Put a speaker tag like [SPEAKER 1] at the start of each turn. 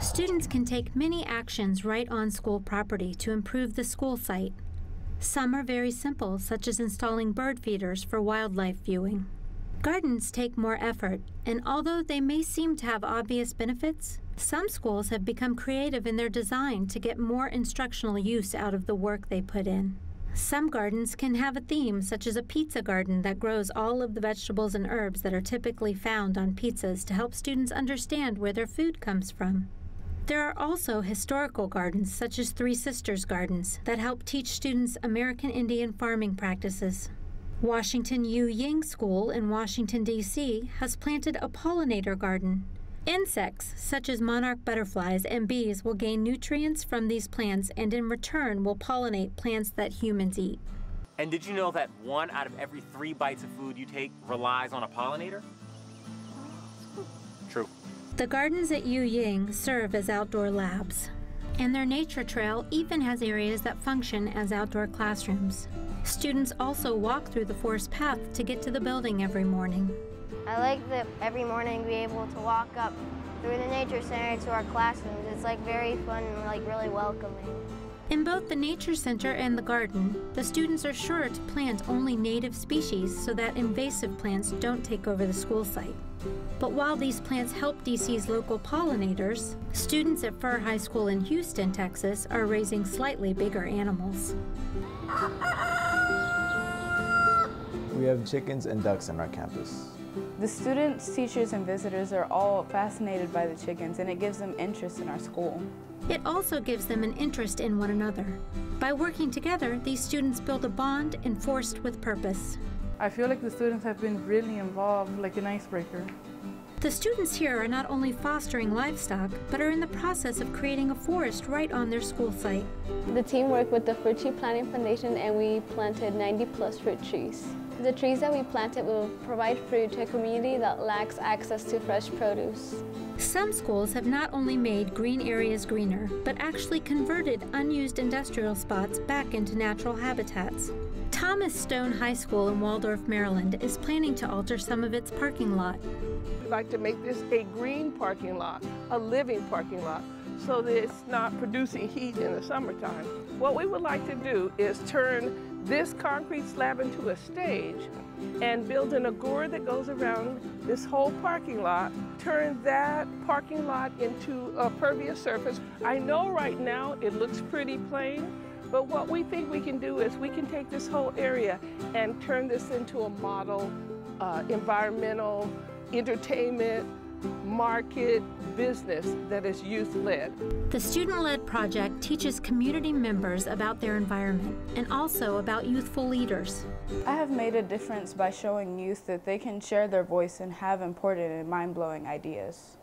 [SPEAKER 1] Students can take many actions right on school property to improve the school site. Some are very simple, such as installing bird feeders for wildlife viewing. Gardens take more effort, and although they may seem to have obvious benefits, some schools have become creative in their design to get more instructional use out of the work they put in. Some gardens can have a theme, such as a pizza garden that grows all of the vegetables and herbs that are typically found on pizzas to help students understand where their food comes from. There are also historical gardens, such as Three Sisters Gardens, that help teach students American Indian farming practices. Washington Yu Ying School in Washington, D.C. has planted a pollinator garden. Insects, such as monarch butterflies and bees, will gain nutrients from these plants and in return will pollinate plants that humans eat.
[SPEAKER 2] And did you know that one out of every three bites of food you take relies on a pollinator? True.
[SPEAKER 1] The gardens at Yu Ying serve as outdoor labs, and their nature trail even has areas that function as outdoor classrooms. Students also walk through the forest path to get to the building every morning.
[SPEAKER 3] I like that every morning be able to walk up through the nature center to our classrooms. It's like very fun and like really welcoming.
[SPEAKER 1] In both the Nature Center and the garden, the students are sure to plant only native species so that invasive plants don't take over the school site. But while these plants help DC's local pollinators, students at Furr High School in Houston, Texas are raising slightly bigger animals.
[SPEAKER 4] We have chickens and ducks on our campus.
[SPEAKER 5] The students, teachers, and visitors are all fascinated by the chickens, and it gives them interest in our school.
[SPEAKER 1] It also gives them an interest in one another. By working together, these students build a bond enforced with purpose.
[SPEAKER 6] I feel like the students have been really involved, like an icebreaker.
[SPEAKER 1] The students here are not only fostering livestock, but are in the process of creating a forest right on their school site.
[SPEAKER 7] The team worked with the Fruit Tree Planting Foundation and we planted 90 plus fruit trees. The trees that we planted will provide fruit to a community that lacks access to fresh produce.
[SPEAKER 1] Some schools have not only made green areas greener, but actually converted unused industrial spots back into natural habitats. Thomas Stone High School in Waldorf, Maryland is planning to alter some of its parking lot.
[SPEAKER 8] We'd like to make this a green parking lot, a living parking lot, so that it's not producing heat in the summertime. What we would like to do is turn this concrete slab into a stage and build an agora that goes around this whole parking lot, turn that parking lot into a pervious surface. I know right now it looks pretty plain, but what we think we can do is we can take this whole area and turn this into a model uh, environmental entertainment market business that is youth-led.
[SPEAKER 1] The student-led project teaches community members about their environment and also about youthful leaders.
[SPEAKER 5] I have made a difference by showing youth that they can share their voice and have important and mind-blowing ideas.